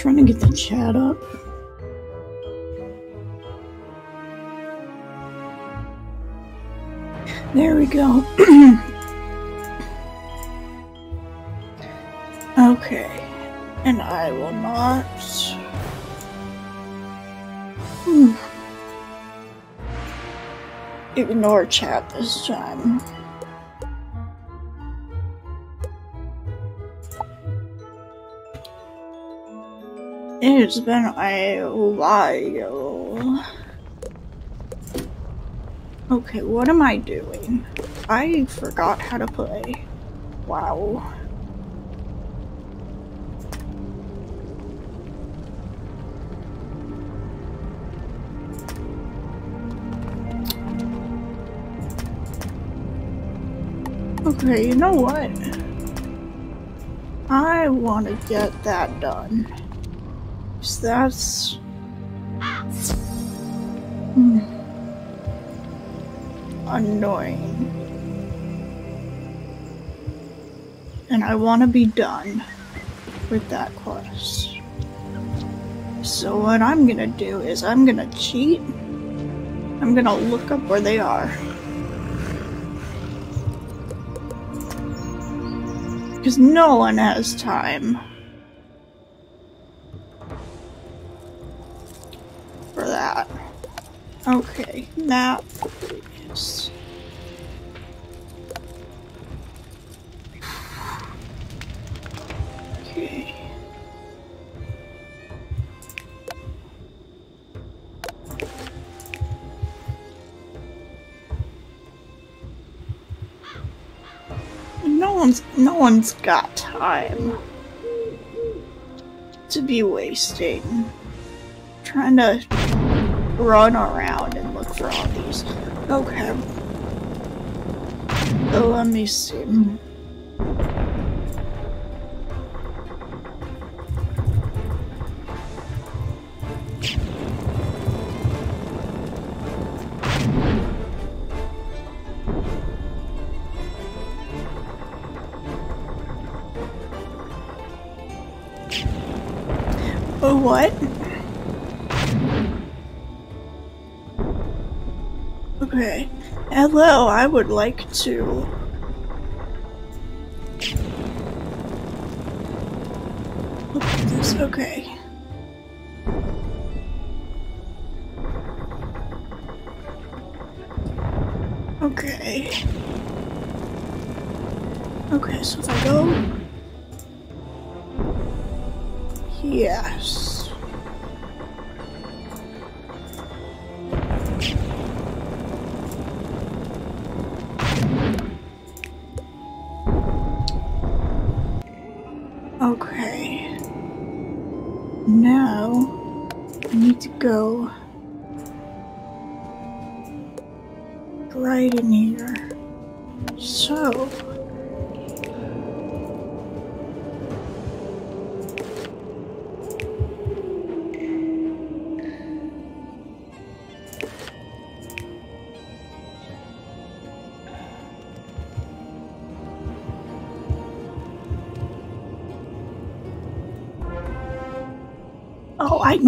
trying to get the chat up. There we go. okay. And I will not. Hmm. Ignore chat this time. It's been a while. Okay, what am I doing? I forgot how to play. Wow. Okay, you know what? I want to get that done. That's... Annoying. And I want to be done with that quest. So what I'm gonna do is I'm gonna cheat. I'm gonna look up where they are. Because no one has time. One's got time to be wasting trying to run around and look for all these. Okay. So let me see. What? Okay. Hello, I would like to. Okay.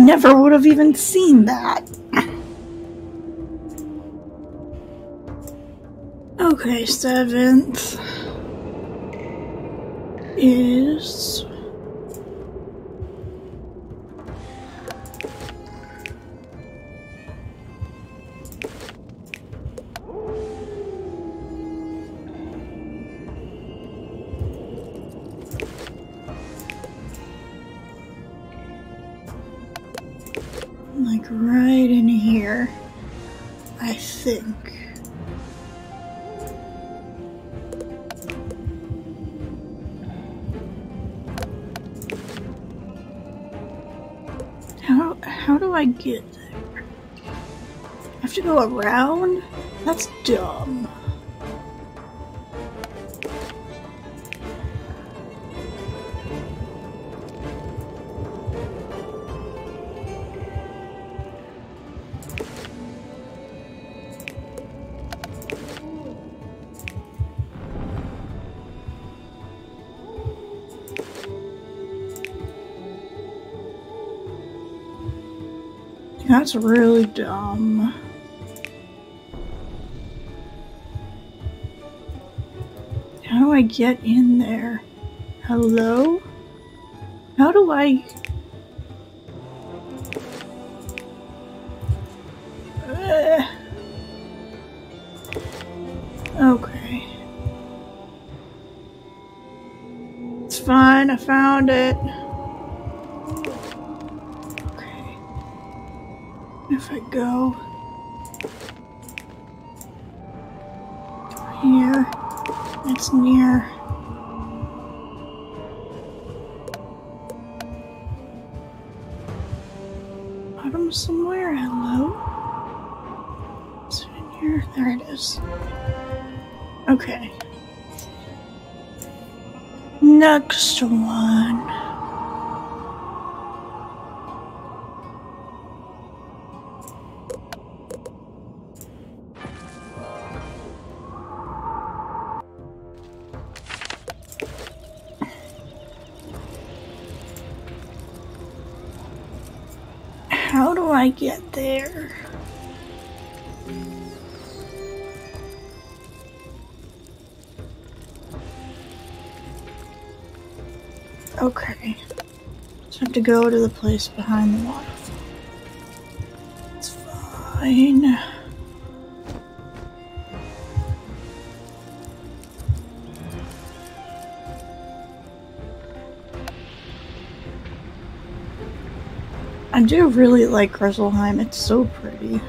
Never would have even seen that. Okay, seventh is That's really dumb. How do I get in there? Hello? How do I... Okay. It's fine, I found it. If I go... Here. It's near. Bottom somewhere. Hello? Is it in here? There it is. Okay. Next one. Have to go to the place behind the waterfall. It's fine. I do really like Grizzleheim. It's so pretty.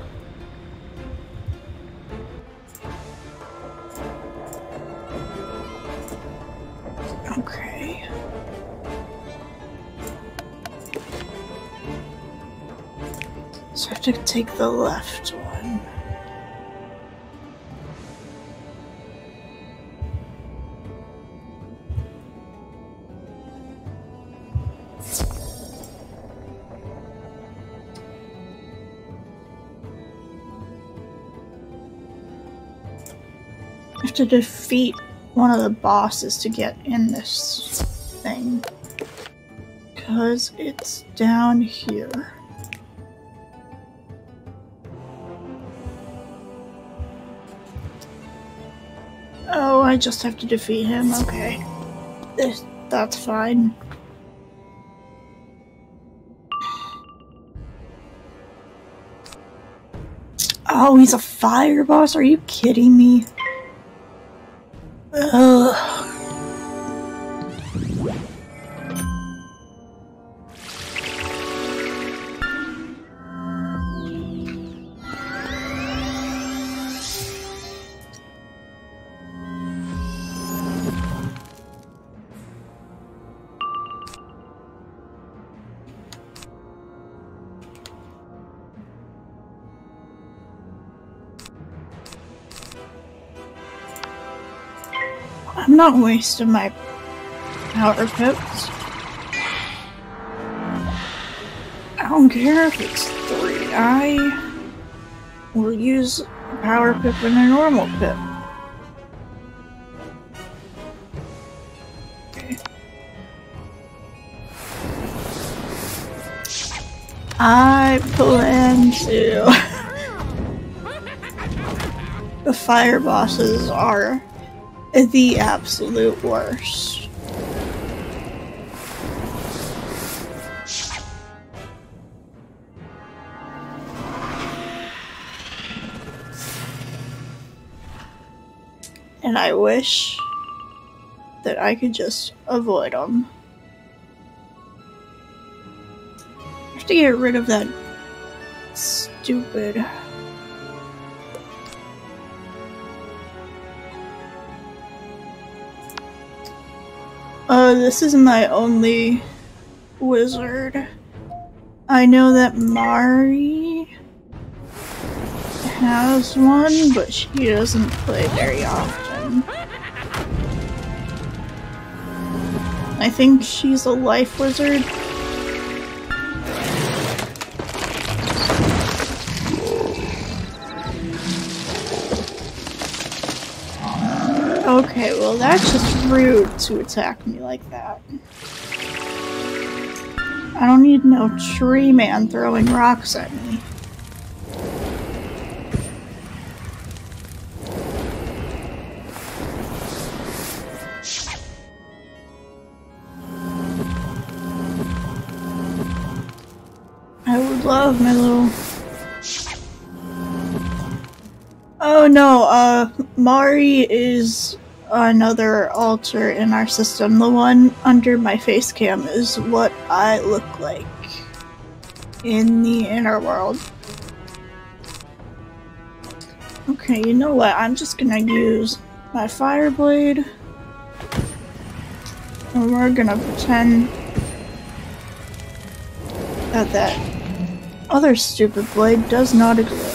Take the left one. Have to defeat one of the bosses to get in this thing. Because it's down here. I just have to defeat him. Okay. This, that's fine. Oh, he's a fire boss? Are you kidding me? Not wasting my power pips. I don't care if it's three. I will use a power pip and a normal pip. I plan to. the fire bosses are the absolute worst. And I wish that I could just avoid them. I have to get rid of that stupid This is my only wizard. I know that Mari has one, but she doesn't play very often. I think she's a life wizard. Okay, well that's just rude to attack me like that. I don't need no tree man throwing rocks at me. I would love my little... Oh no, uh, Mari is another alter in our system. The one under my face cam is what I look like in the inner world. Okay, you know what? I'm just gonna use my fire blade. And we're gonna pretend that that other stupid blade does not exist.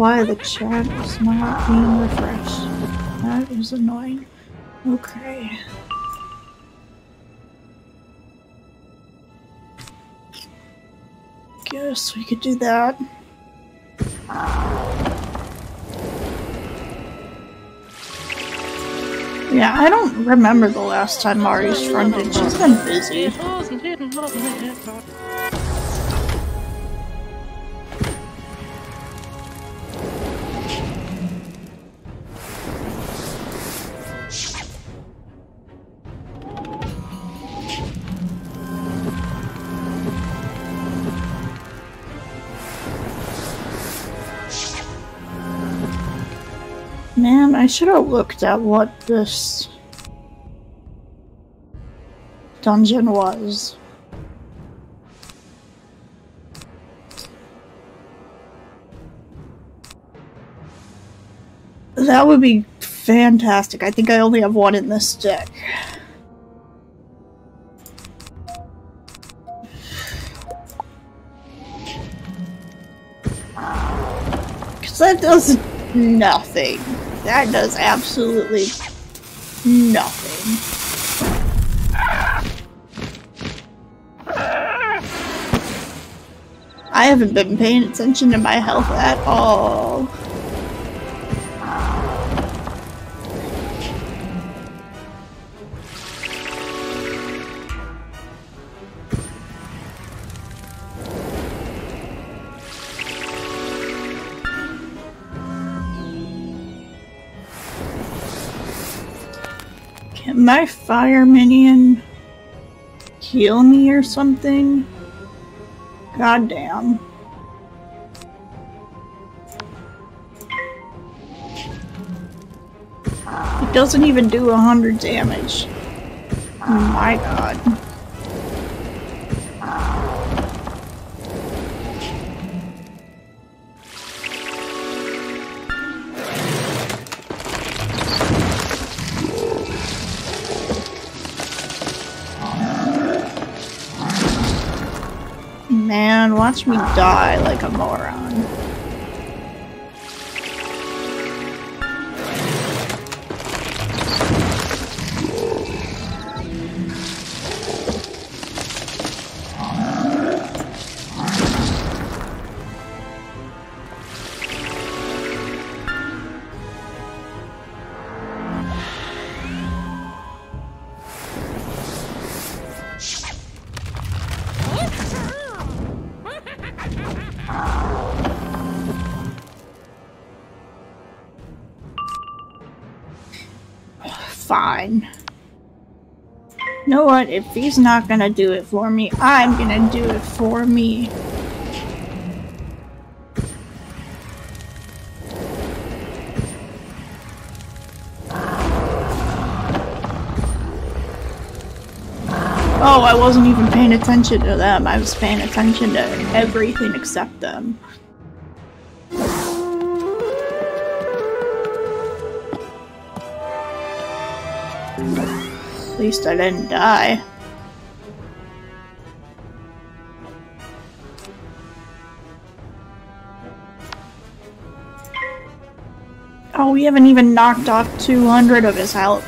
Why the chat is not being refreshed. That is annoying. Okay. Guess we could do that. Yeah, I don't remember the last time Mari's fronted. She's been busy. I should have looked at what this dungeon was. That would be fantastic. I think I only have one in this deck. Because that does nothing. That does absolutely nothing. I haven't been paying attention to my health at all. My fire minion heal me or something? God damn. It doesn't even do a hundred damage. Oh my god. Watch me die like a moron. What? If he's not gonna do it for me, I'm gonna do it for me. Oh, I wasn't even paying attention to them. I was paying attention to everything except them. Least I didn't die. Oh, we haven't even knocked off 200 of his health.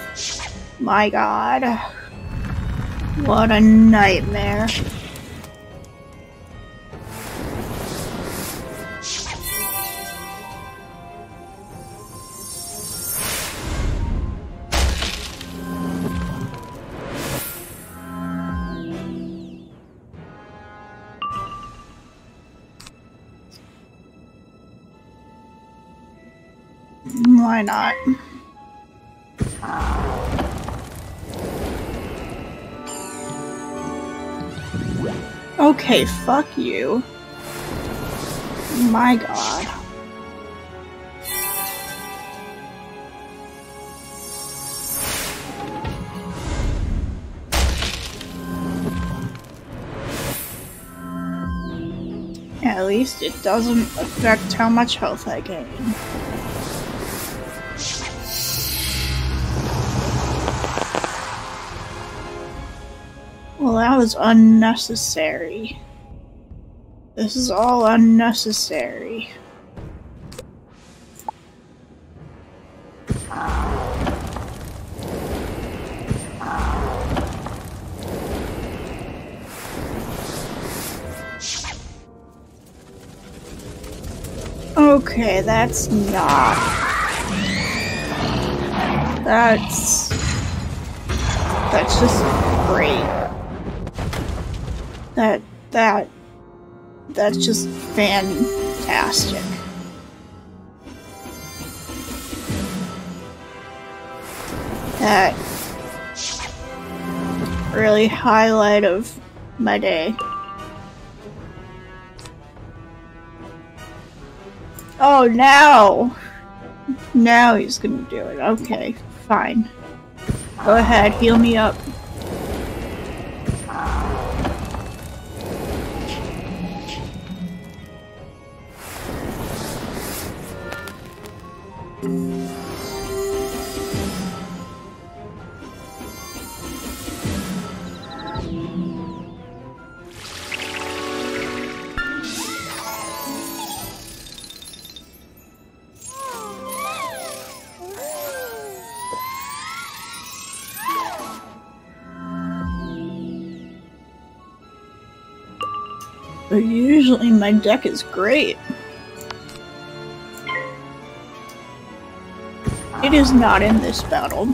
My god. What a nightmare. Why not? Okay, fuck you. My god. At least it doesn't affect how much health I gain. That was unnecessary. This is all unnecessary. Okay, that's not. That's. That's just great. That. That. That's just fantastic. That. Really highlight of my day. Oh, now! Now he's gonna do it. Okay, fine. Go ahead, heal me up. But usually my deck is great. It is not in this battle.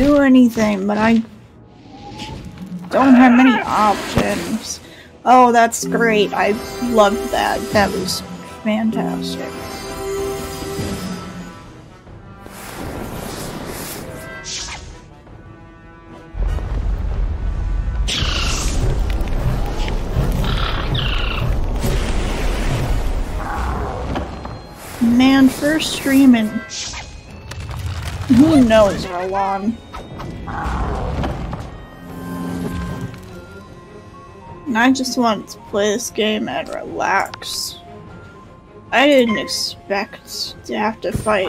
Do anything, but I don't have many options. Oh, that's great. I loved that. That was fantastic. Man, first streaming. Who knows how long? I just wanted to play this game and relax. I didn't expect to have to fight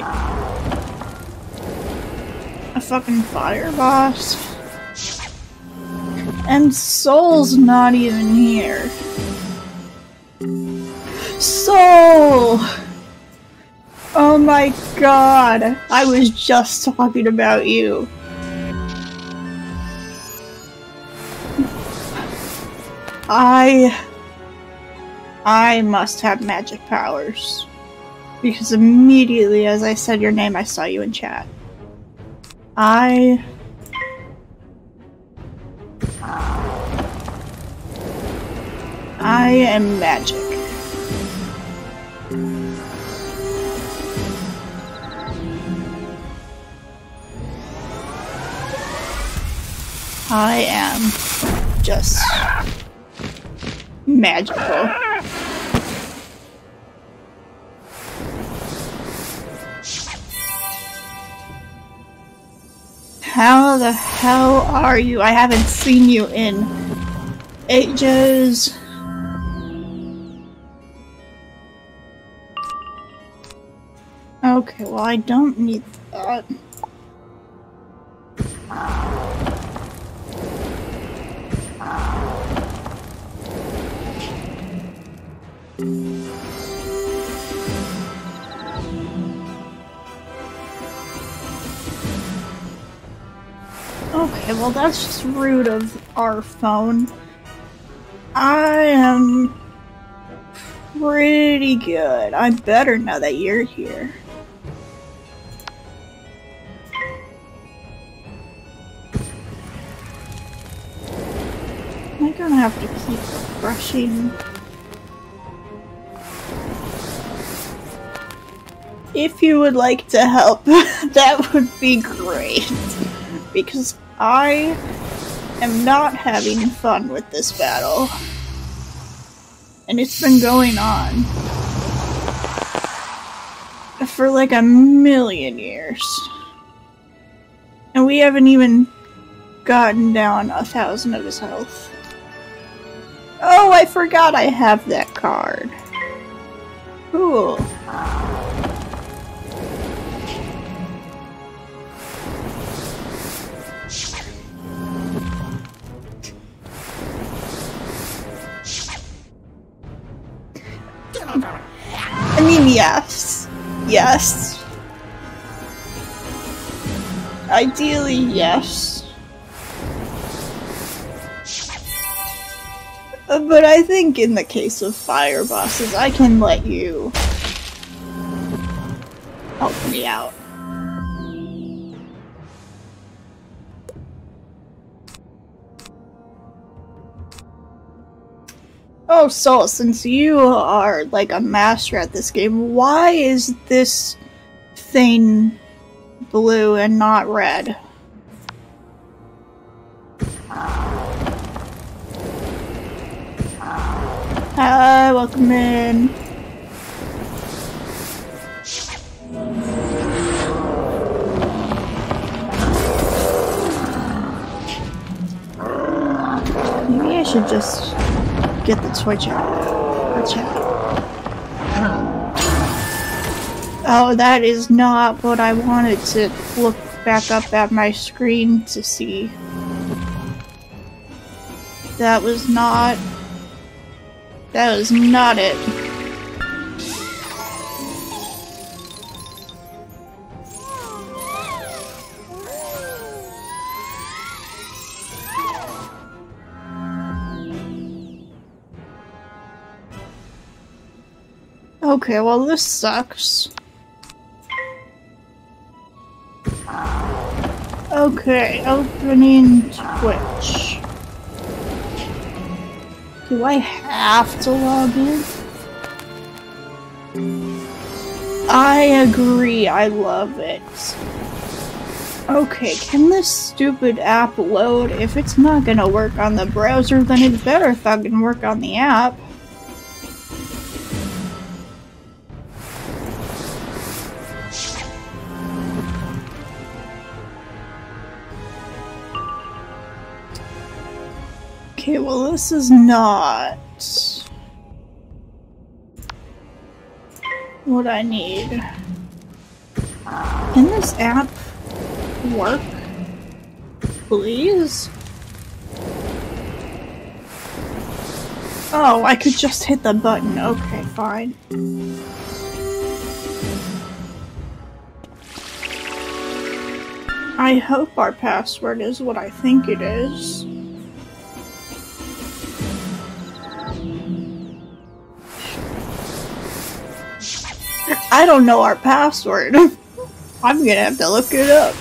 a fucking fire boss. And Soul's not even here. Soul! Oh my god! I was just talking about you. I... I must have magic powers. Because immediately as I said your name, I saw you in chat. I... I am magic. I am just magical. How the hell are you? I haven't seen you in ages. Okay, well I don't need that. Okay, well that's just rude of our phone. I am pretty good. I'm better now that you're here. I'm gonna have to keep brushing. If you would like to help, that would be great. Because I am not having fun with this battle. And it's been going on for like a million years. And we haven't even gotten down a thousand of his health. Oh, I forgot I have that card. Cool. I mean, yes. Yes. Ideally, yes. Uh, But I think in the case of fire bosses, I can let you help me out. Oh, Soul, since you are like a master at this game, why is this thing blue and not red? Hi, welcome in. Maybe I should just get the chat. Or chat. Oh, that is not what I wanted to look back up at my screen to see. That was not. That was not it. Okay, well this sucks. Okay, opening Twitch. Do I have to log in? I agree, I love it. Okay, can this stupid app load? If it's not gonna work on the browser, then it better fucking work on the app. Okay, well this is not what I need. Can this app work? Please? Oh, I could just hit the button. Okay, fine. I hope our password is what I think it is. I don't know our password. I'm gonna have to look it up.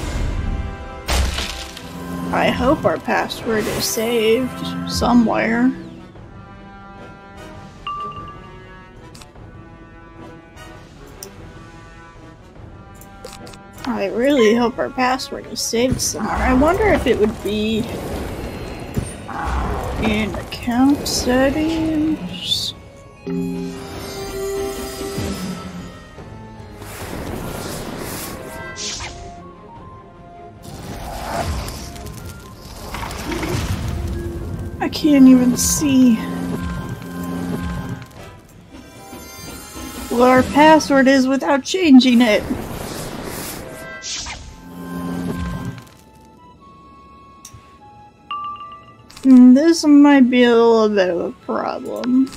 I hope our password is saved somewhere. I really hope our password is saved somewhere. I wonder if it would be uh, in account settings. Can't even see what our password is without changing it. Hmm, this might be a little bit of a problem.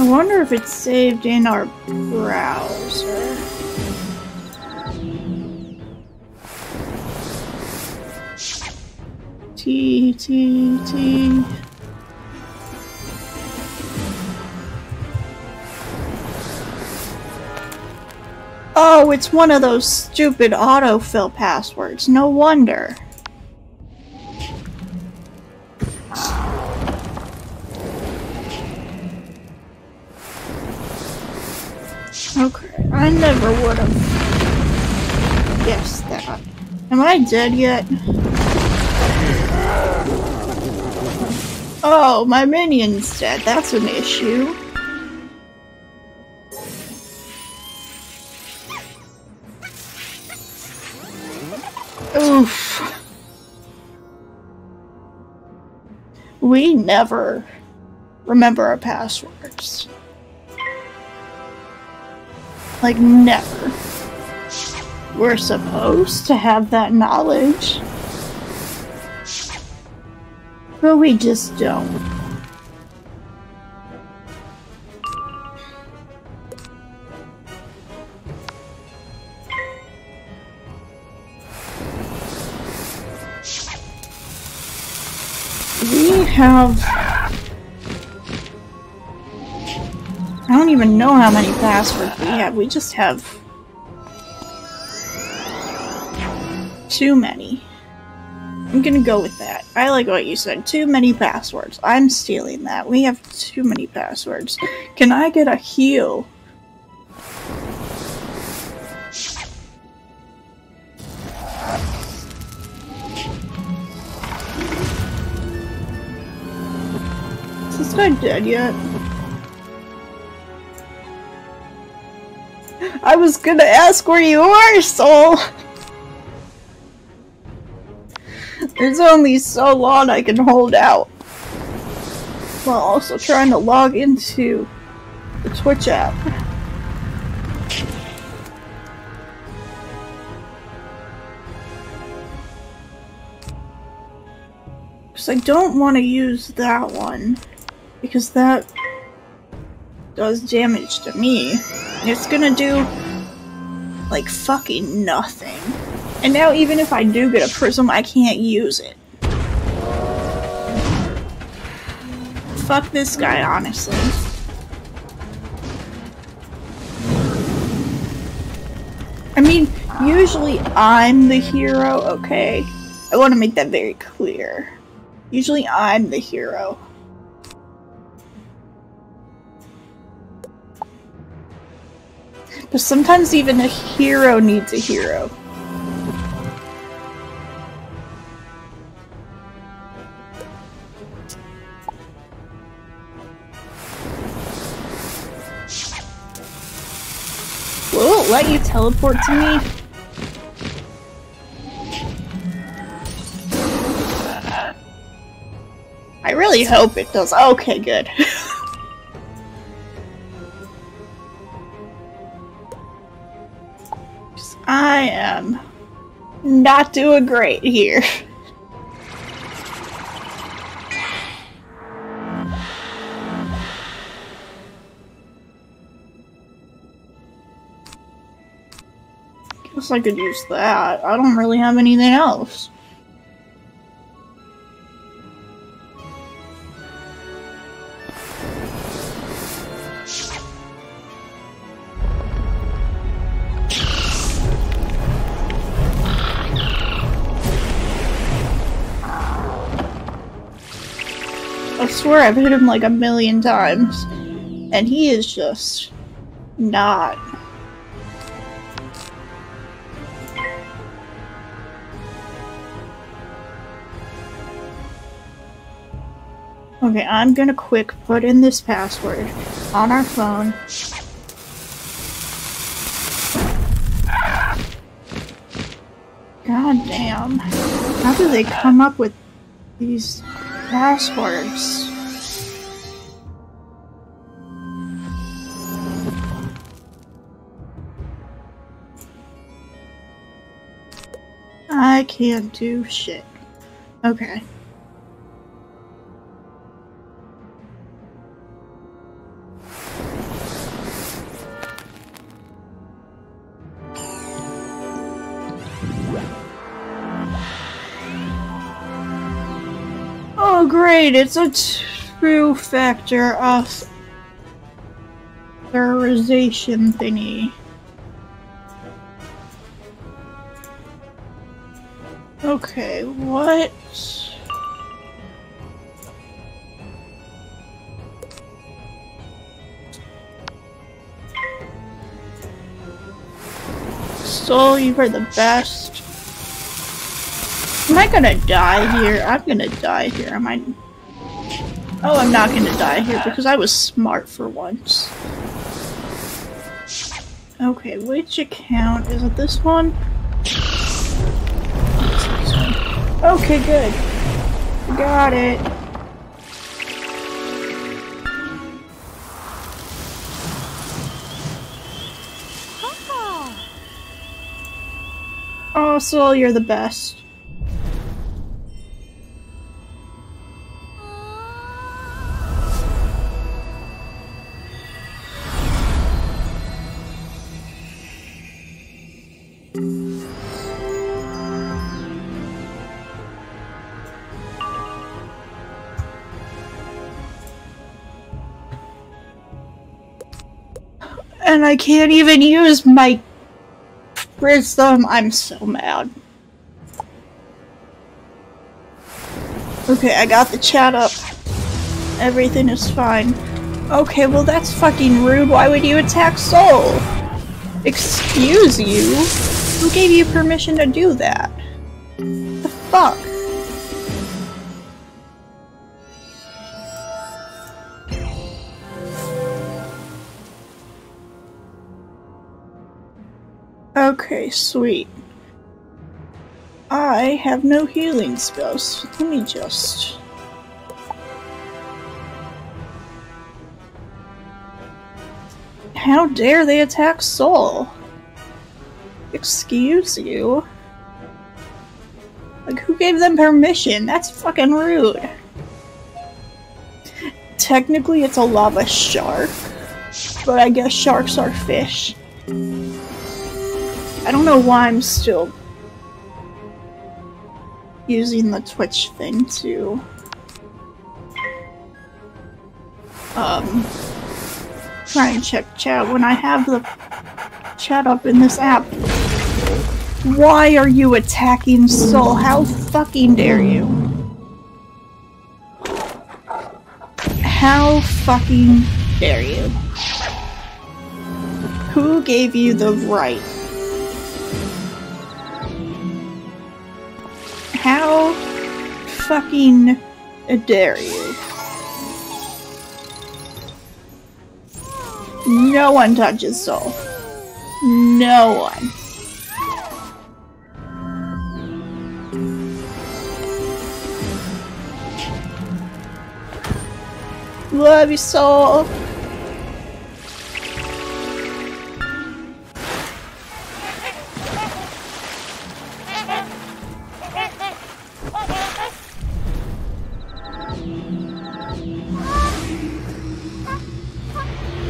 I wonder if it's saved in our browser. T, T, T. Oh, it's one of those stupid autofill passwords. No wonder. Okay, I never would have guessed that. Am I dead yet? Oh, my minion's dead. That's an issue. Oof. We never remember our passwords. Like, never. We're supposed to have that knowledge. But we just don't. We have... even know how many passwords we have. We just have... Too many. I'm gonna go with that. I like what you said. Too many passwords. I'm stealing that. We have too many passwords. Can I get a heal? Is this guy dead yet? Was gonna ask where you are, Soul! There's only so long I can hold out. While also trying to log into the Twitch app. Because I don't want to use that one. Because that does damage to me. It's gonna do like fucking nothing. And now even if I do get a prism, I can't use it. Fuck this guy, honestly. I mean, usually I'm the hero, okay? I want to make that very clear. Usually I'm the hero. But sometimes even a hero needs a hero. Will it let you teleport to me? I really hope it does. Okay, good. I am not doing great here. Guess I could use that. I don't really have anything else. swear I've hit him like a million times. And he is just not. Okay, I'm gonna quick put in this password on our phone. God damn. How do they come up with these passwords? I can't do shit. Okay. Oh great, it's a true factor of authorization thingy. Okay, what? So you are the best. Am I gonna die here? I'm gonna die here. Am I? Oh, I'm not gonna die here because I was smart for once. Okay, which account? Is it this one? Okay, good. Got it. Oh, Sol, you're the best. And I can't even use my prism. I'm so mad. Okay, I got the chat up. Everything is fine. Okay, well that's fucking rude. Why would you attack Sol? Excuse you? Who gave you permission to do that? The fuck? Okay, sweet. I have no healing spells. Let me just... How dare they attack Sol? Excuse you? Like, who gave them permission? That's fucking rude. Technically, it's a lava shark, but I guess sharks are fish. I don't know why I'm still using the Twitch thing to um try and check chat when I have the chat up in this app. Why are you attacking Sol? How fucking dare you? How fucking dare you? Who gave you the right? How fucking dare you? No one touches Sol. No one. Love you, Sol.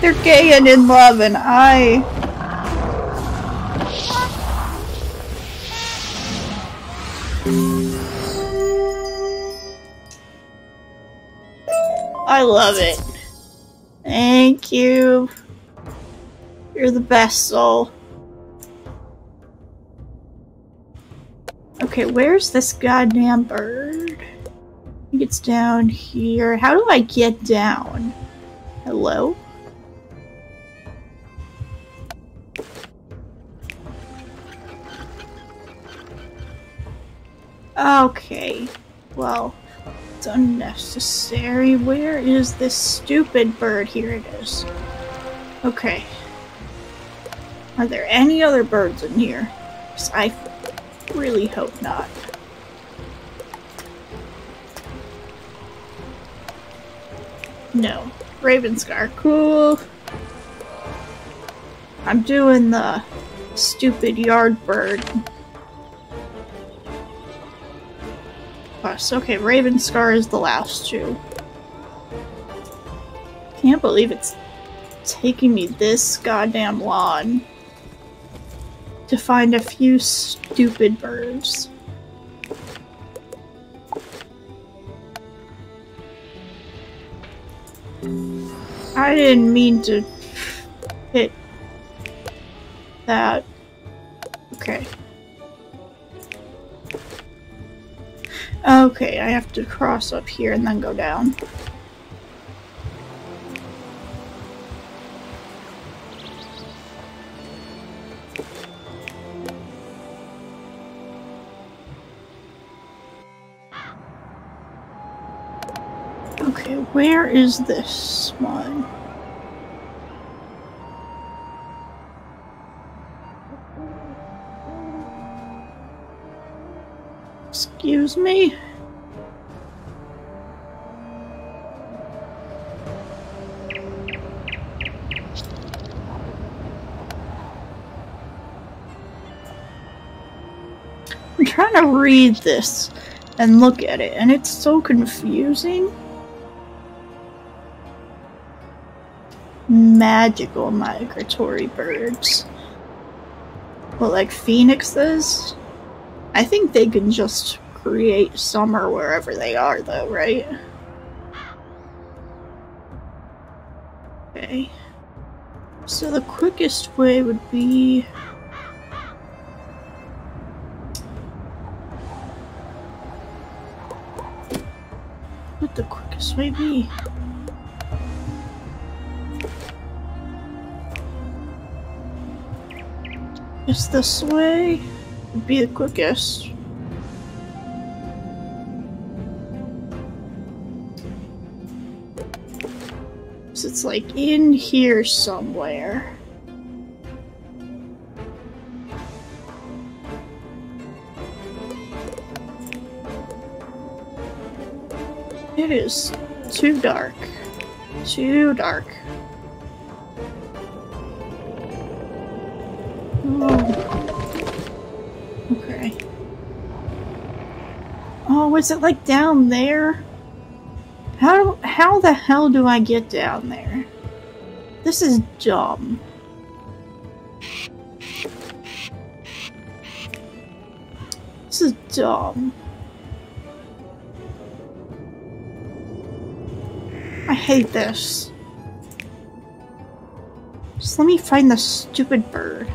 They're gay and in love, and I. I love it. Thank you. You're the best Sol. Okay, where's this goddamn bird? I think it's down here. How do I get down? Hello? Okay, well, it's unnecessary. Where is this stupid bird? Here it is. Okay. Are there any other birds in here? I really hope not. No. Ravenscar, cool. I'm doing the stupid yard bird. Plus, okay, Ravenscar is the last two. Can't believe it's taking me this goddamn long to find a few stupid birds. I didn't mean to hit that. Okay. Okay, I have to cross up here and then go down. Okay, where is this one? Excuse me? I'm trying to read this and look at it, and it's so confusing. Magical migratory birds. Well, like phoenixes? I think they can just create summer wherever they are, though, right? Okay. So the quickest way would be... What the quickest way be? Just this way be the quickest. So it's like in here somewhere. It is too dark. Too dark. Was it like down there? How how the hell do I get down there? This is dumb. This is dumb. I hate this. Just let me find the stupid bird.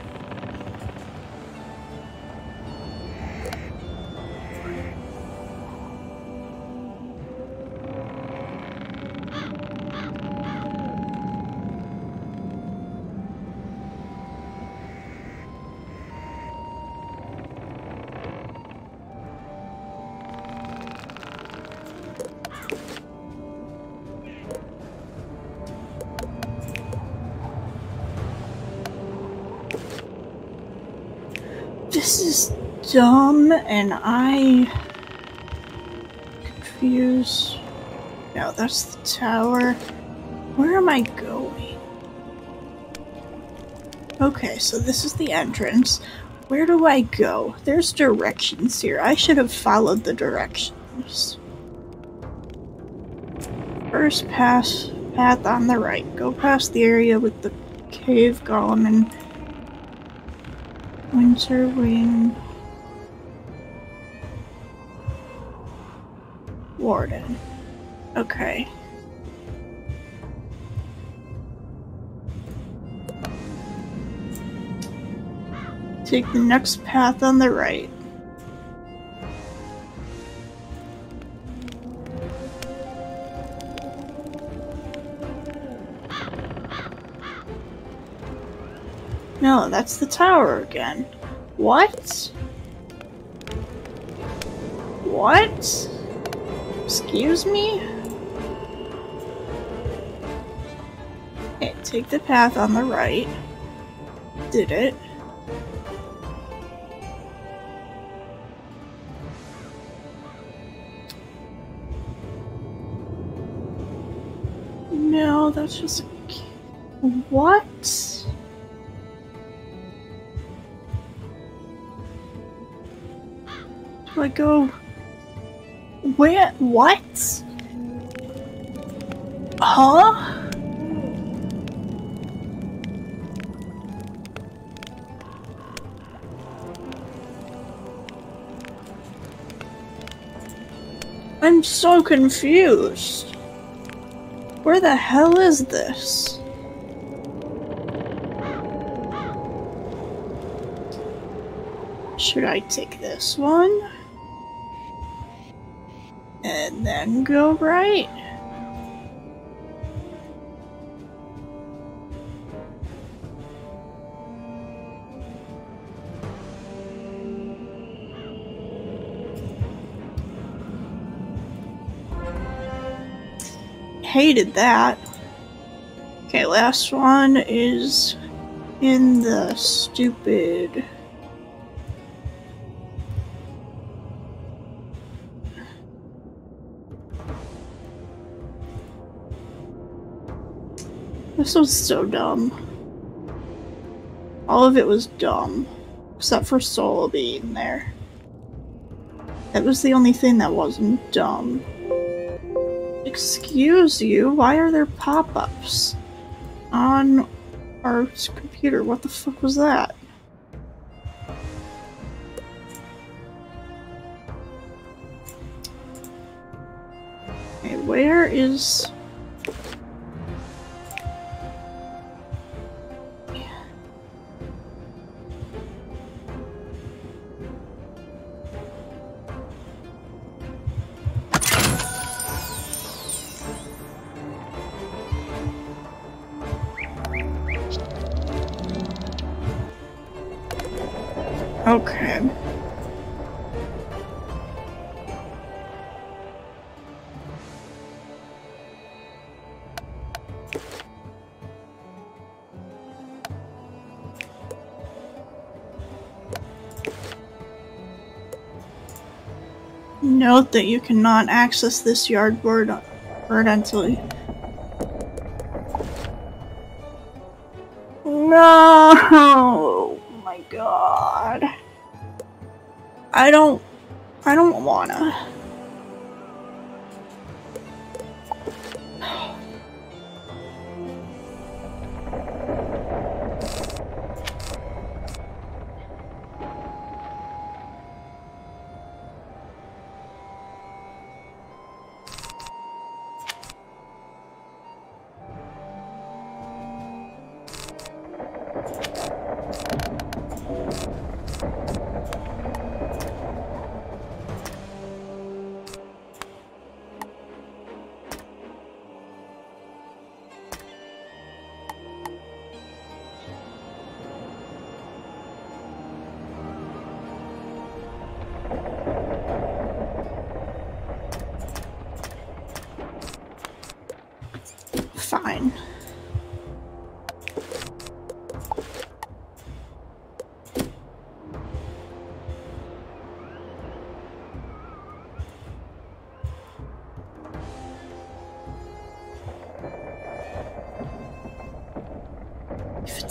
Dumb and I confused. No, that's the tower. Where am I going? Okay, so this is the entrance. Where do I go? There's directions here. I should have followed the directions. First pass path on the right. Go past the area with the cave golem and Winter Wing Warden. Okay. Take the next path on the right. No, that's the tower again. What? What? Excuse me? Okay, take the path on the right. Did it. No, that's just... What? Let go. Where? What? Huh? I'm so confused. Where the hell is this? Should I take this one? Then go right? hated that. Okay, last one is in the stupid. This was so dumb. All of it was dumb. Except for Sol being there. That was the only thing that wasn't dumb. Excuse you, why are there pop-ups on our computer? What the fuck was that? Where is... Note that you cannot access this yard board, board until you... No! Oh my god. I don't... I don't wanna.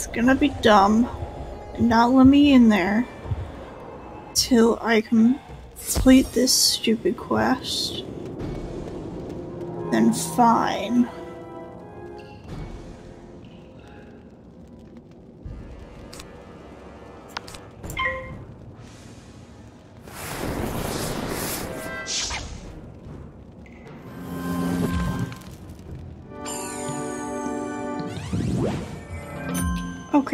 It's gonna be dumb and not let me in there till I complete this stupid quest, then fine.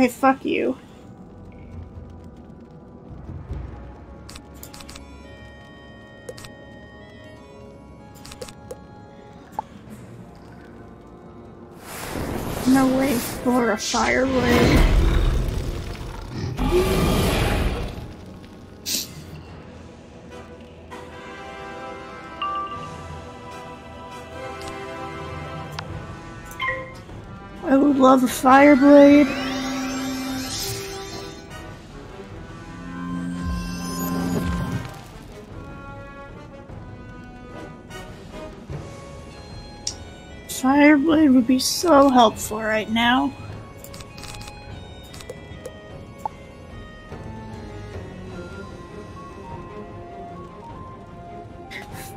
Okay, fuck you. No way for a fire blade. I would love a fire blade. Fireblade would be so helpful right now.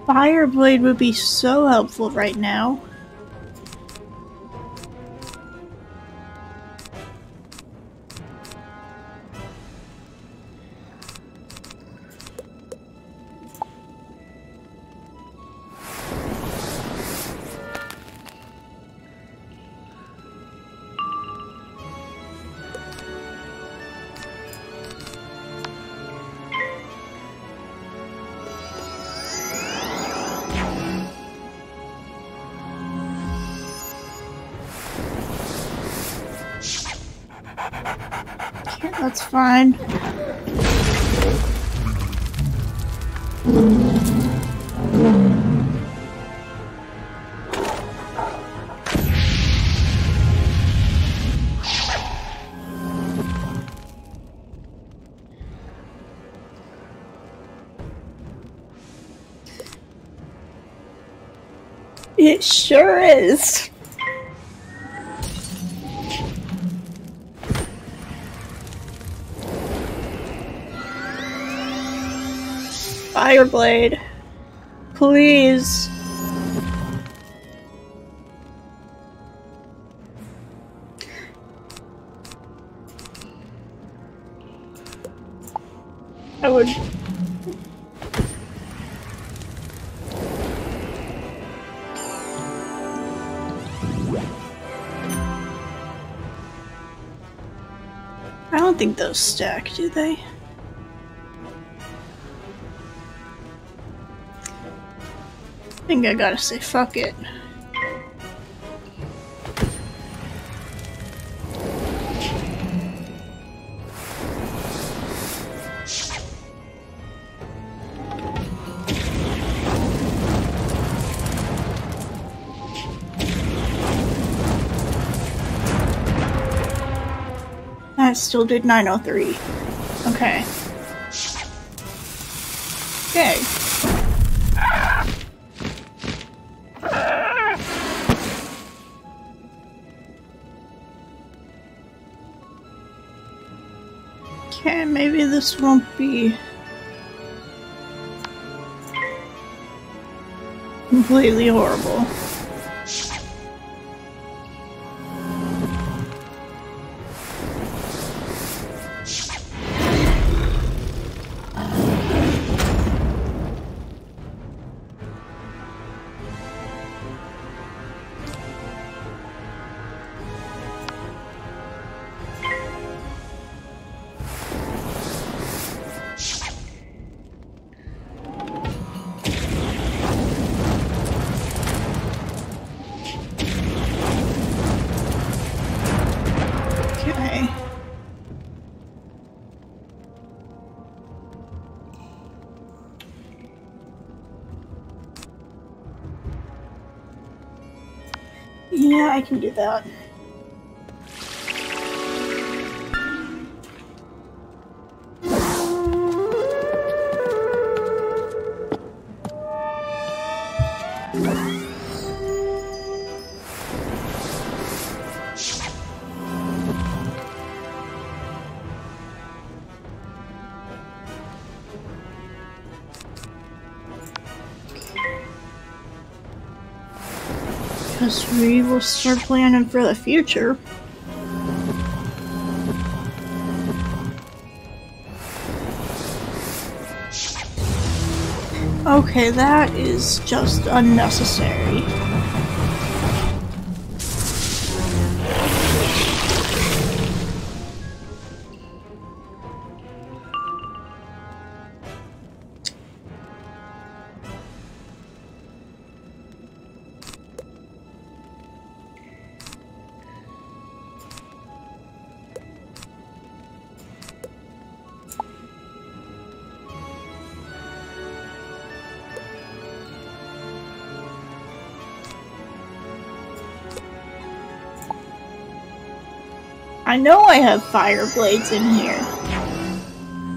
Fireblade would be so helpful right now. Fine. It sure is. Fireblade. Please. I would I don't think those stack, do they? Think I gotta say fuck it. I still did 903. Okay. Okay. This won't be completely horrible. Can do that. We will start planning for the future. Okay, that is just unnecessary. I know I have fire blades in here.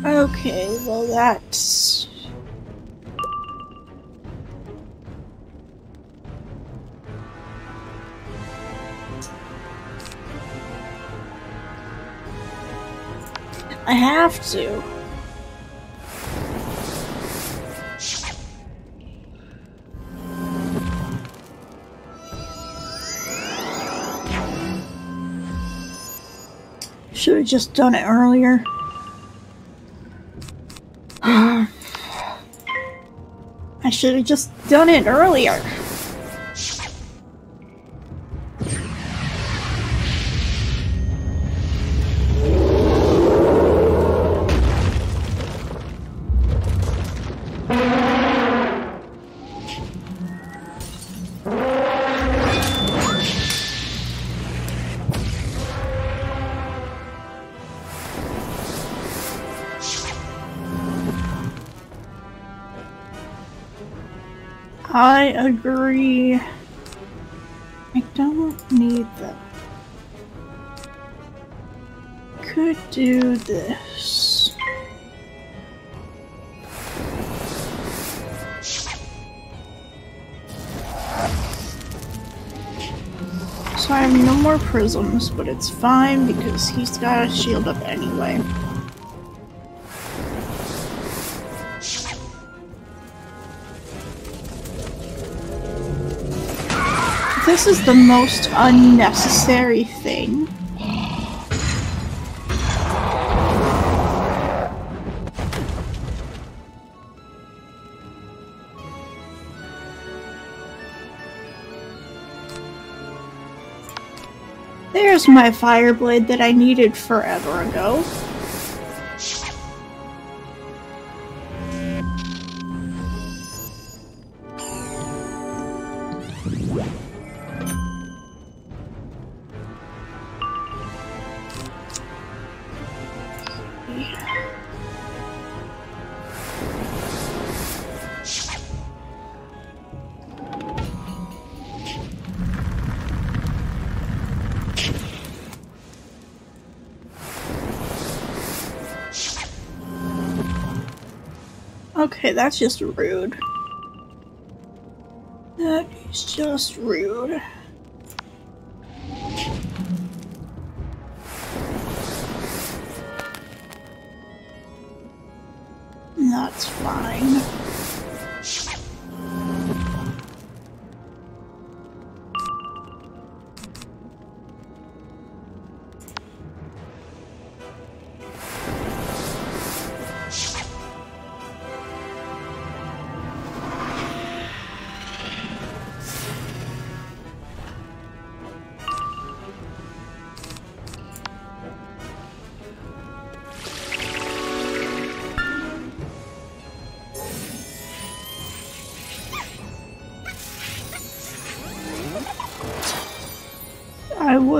Okay, well that's... I have to. I should have just done it earlier. I should have just done it earlier. Agree. I don't need them. Could do this. So I have no more prisms, but it's fine because he's got a shield up anyway. This is the most unnecessary thing. There's my fire blade that I needed forever ago. That's just rude. That is just rude.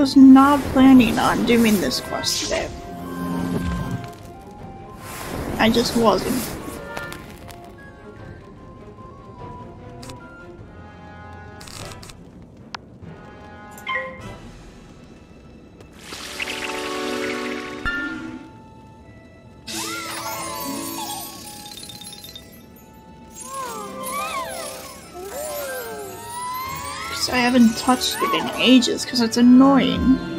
Was not planning on doing this quest today. I just wasn't. I haven't touched it in ages because it's annoying.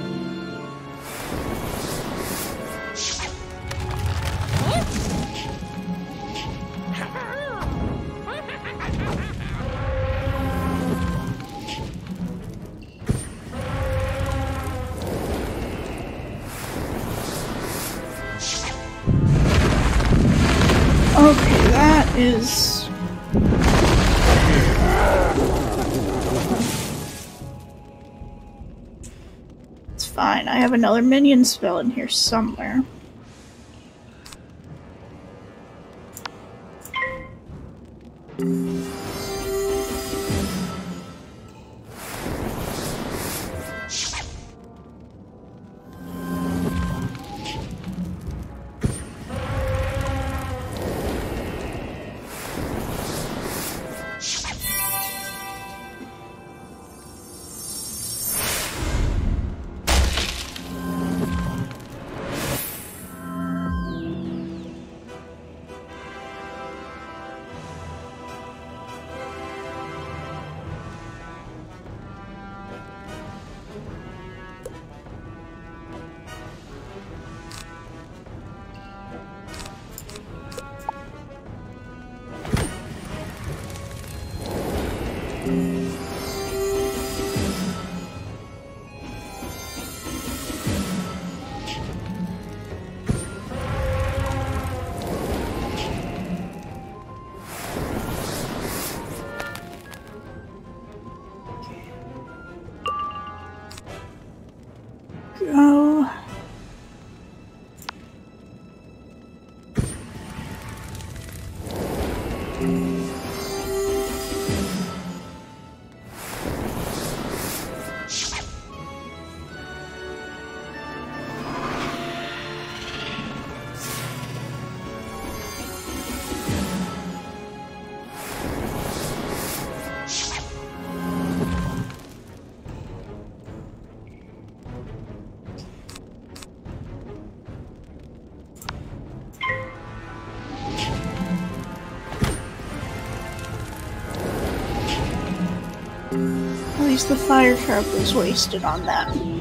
Have another minion spell in here somewhere. The fire trap was wasted on that.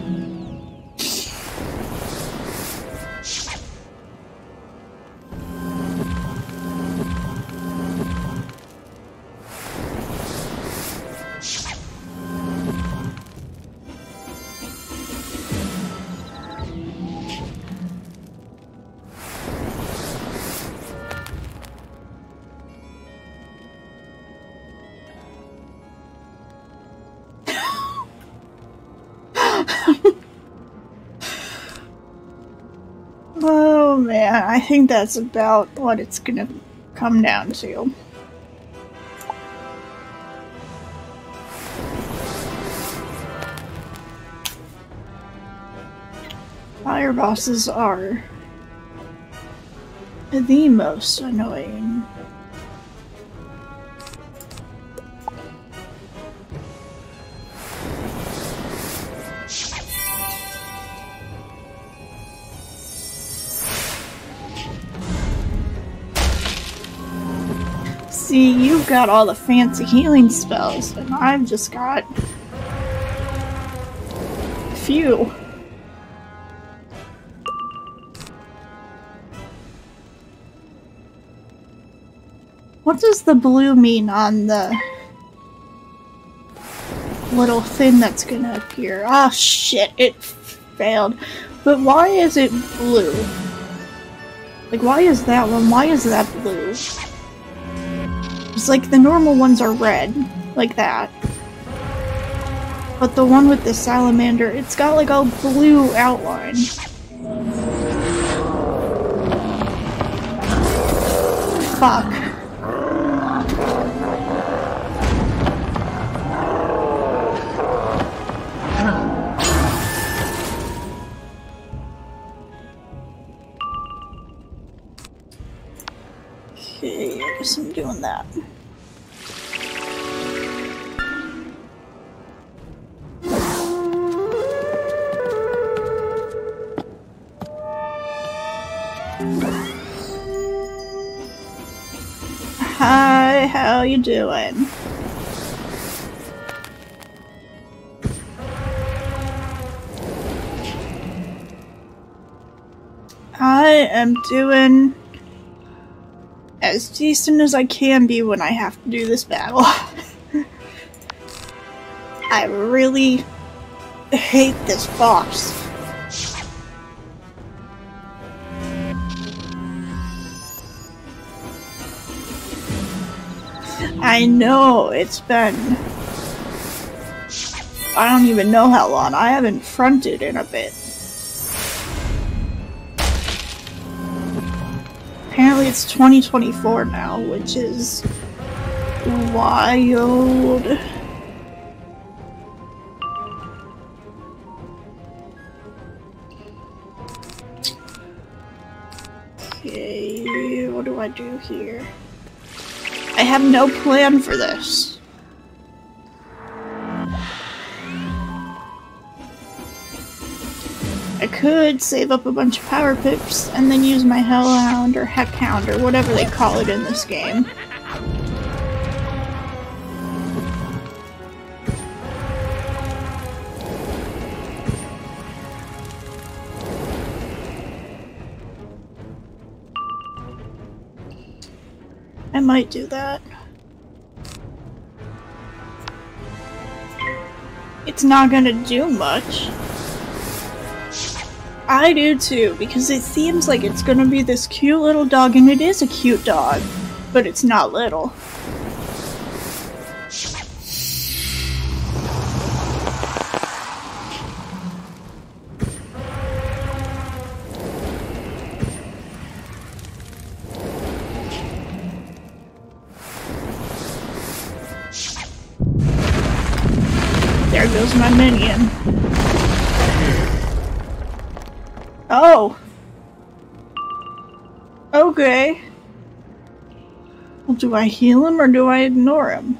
Think that's about what it's gonna come down to. Fire bosses are the most annoying. Got all the fancy healing spells, and I've just got a few. What does the blue mean on the little thing that's gonna appear? Oh shit, it failed. But why is it blue? Like, why is that one? Why is that blue? Like the normal ones are red, like that. But the one with the salamander, it's got like a blue outline. Fuck. Okay, I guess I'm doing that. How you doing? I am doing as decent as I can be when I have to do this battle. I really hate this boss. I know it's been. I don't even know how long. I haven't fronted in a bit. Apparently it's 2024 now, which is wild. Okay, what do I do here? Have no plan for this. I could save up a bunch of power pips and then use my Hellhound or Heckhound or whatever they call it in this game. I might do that. It's not gonna do much. I do too, because it seems like it's gonna be this cute little dog, and it is a cute dog, but it's not little. Okay. Well, do I heal him or do I ignore him?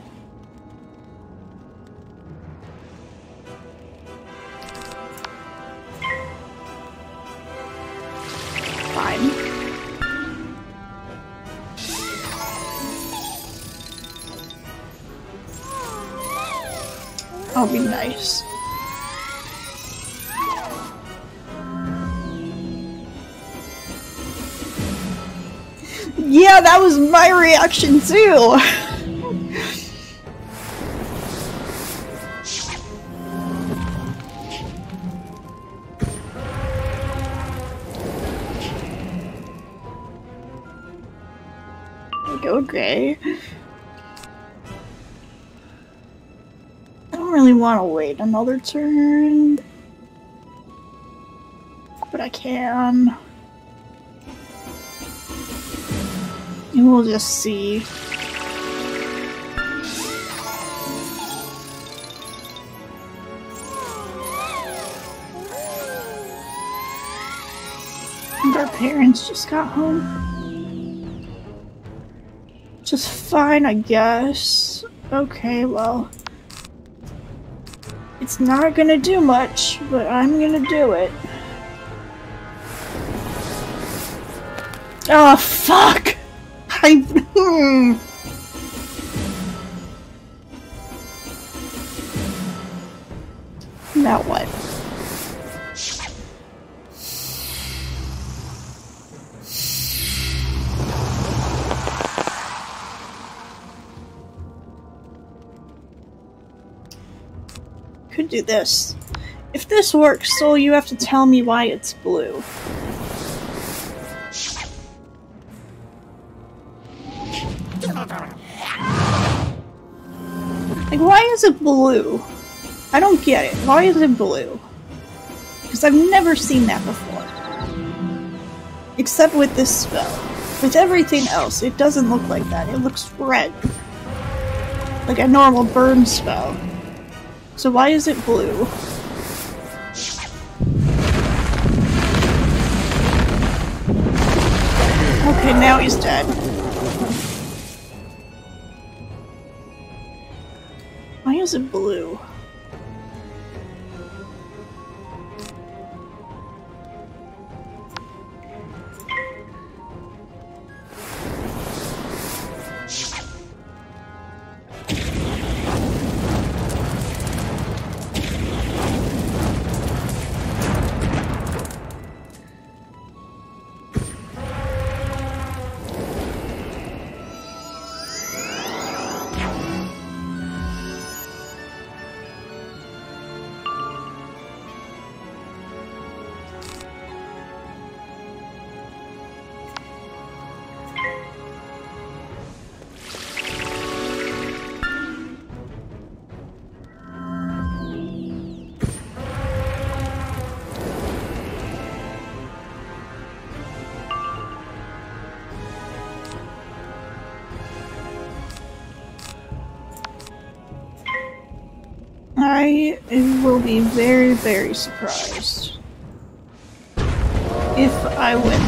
That was my reaction too. okay. I don't really want to wait another turn. But I can. We'll just see. Our parents just got home. Just fine, I guess. Okay, well. It's not gonna do much, but I'm gonna do it. Oh, fuck! I. Now what? Could do this. If this works, Sol, you have to tell me why it's blue. Blue? I don't get it. Why is it blue? Because I've never seen that before. Except with this spell. With everything else, it doesn't look like that. It looks red. Like a normal burn spell. So why is it blue? Okay, now he's dead. Is blue? Will be very, very surprised if I win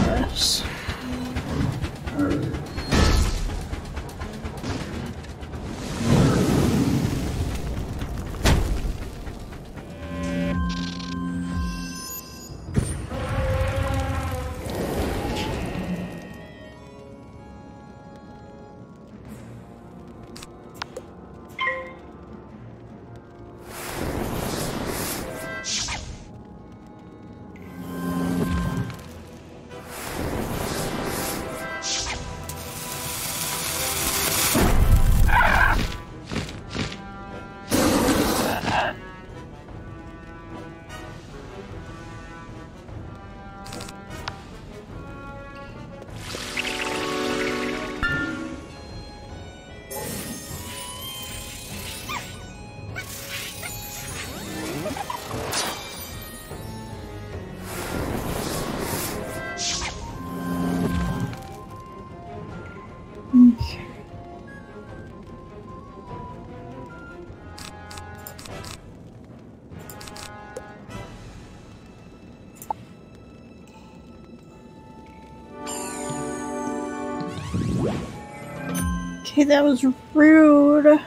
Okay, that was rude.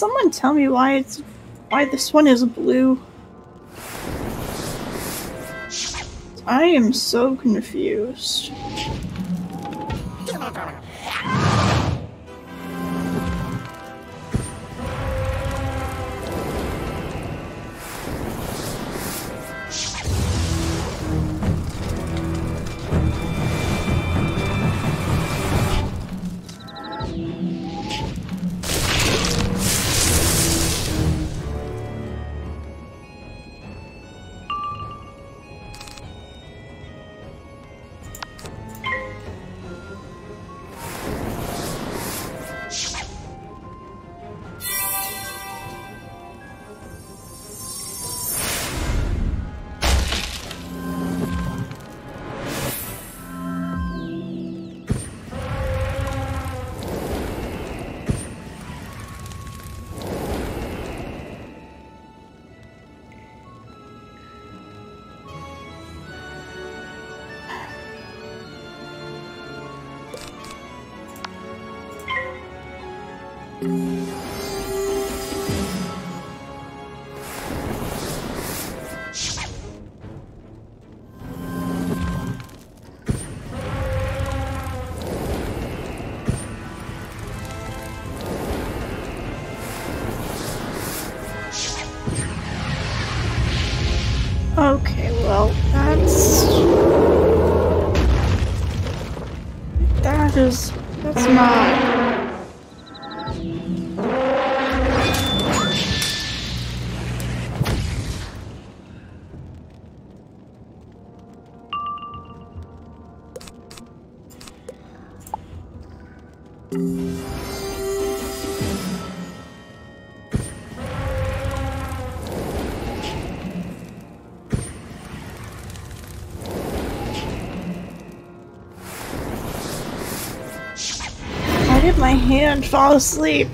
Someone tell me why it's why this one is blue? I am so confused. My hand fall asleep?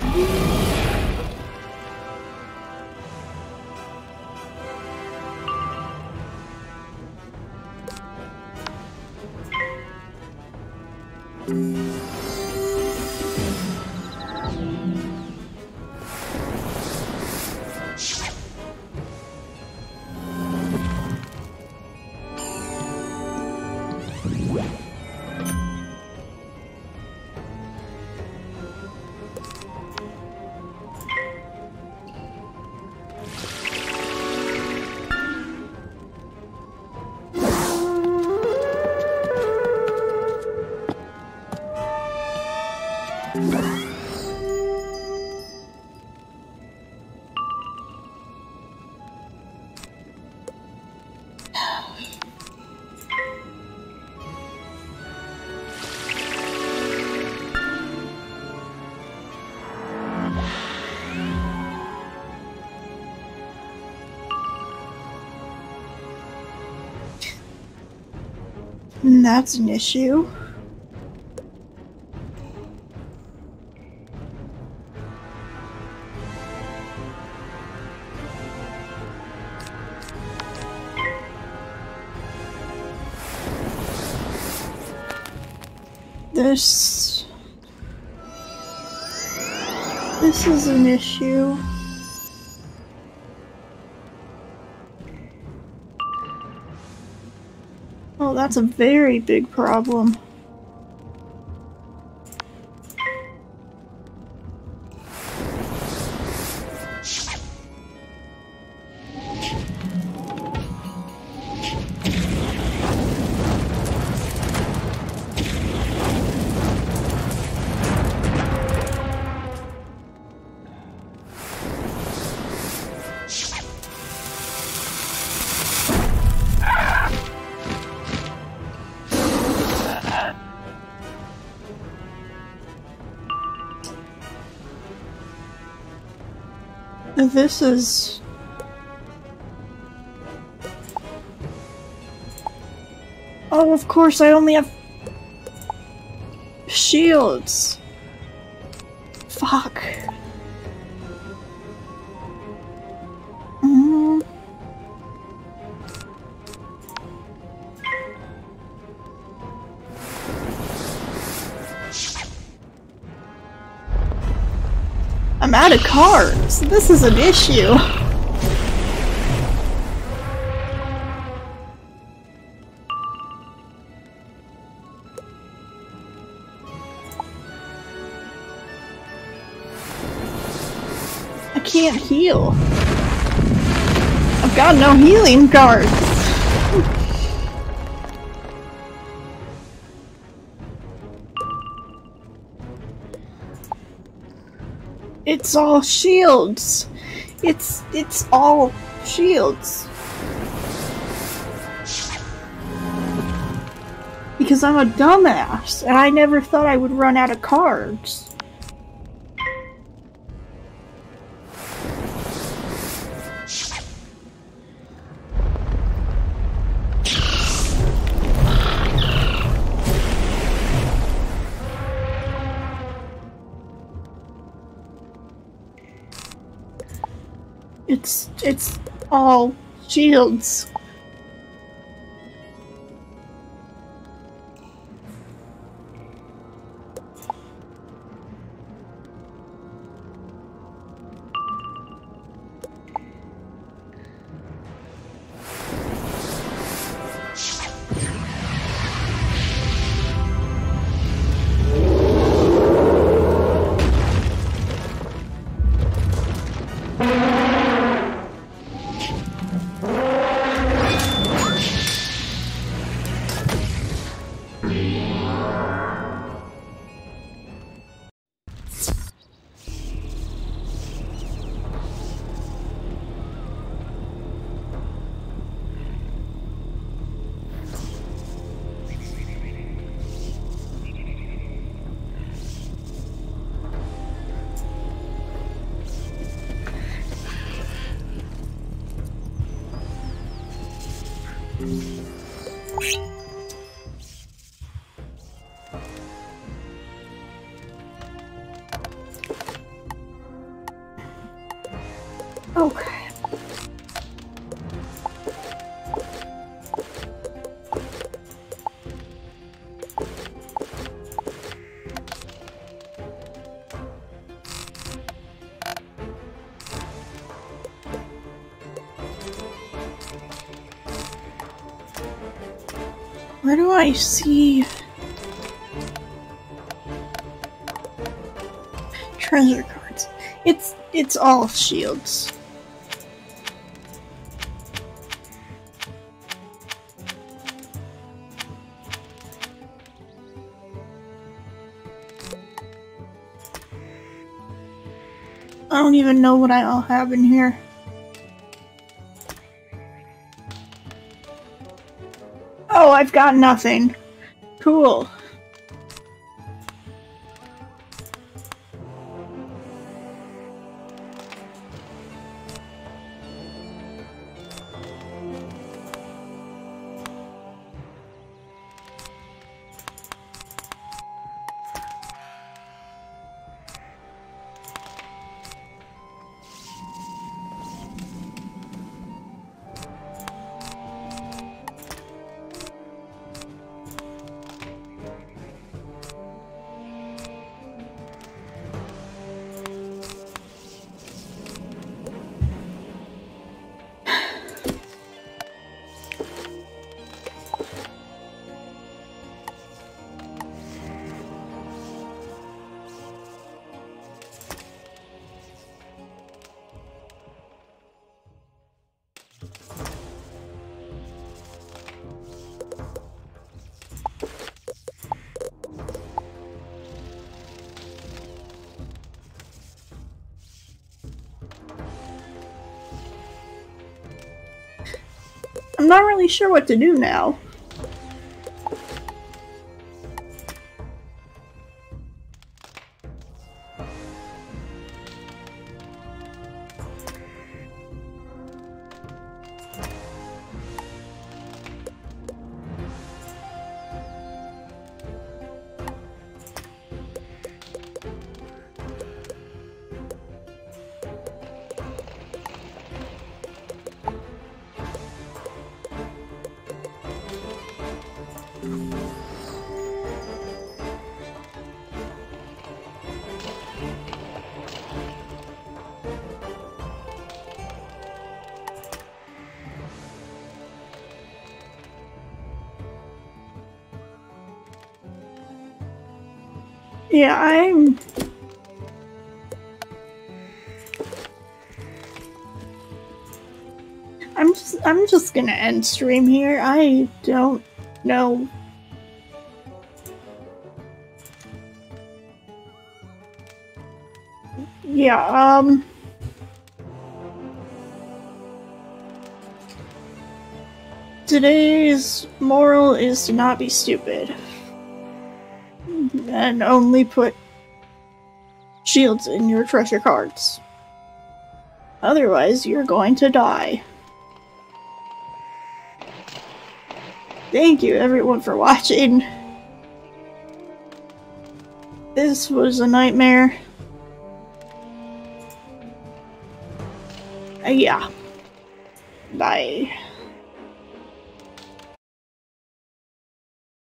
That's an issue. This. This is an issue. Oh, that's a very big problem. This is... Oh, of course, I only have... Shields. Out of cards. This is an issue. I can't heal. I've got no healing cards. It's all shields. It's it's all shields. Because I'm a dumbass and I never thought I would run out of cards. All shields. Where do I see treasure cards? It's it's all shields. I don't even know what I all have in here. I've got nothing. Cool. I'm not really sure what to do now. Yeah, I'm. I'm just, I'm just gonna end stream here. I don't know. Yeah, um. Today's moral is to not be stupid. And only put shields in your treasure cards. Otherwise, you're going to die. Thank you everyone for watching. This was a nightmare. Uh, yeah. Bye.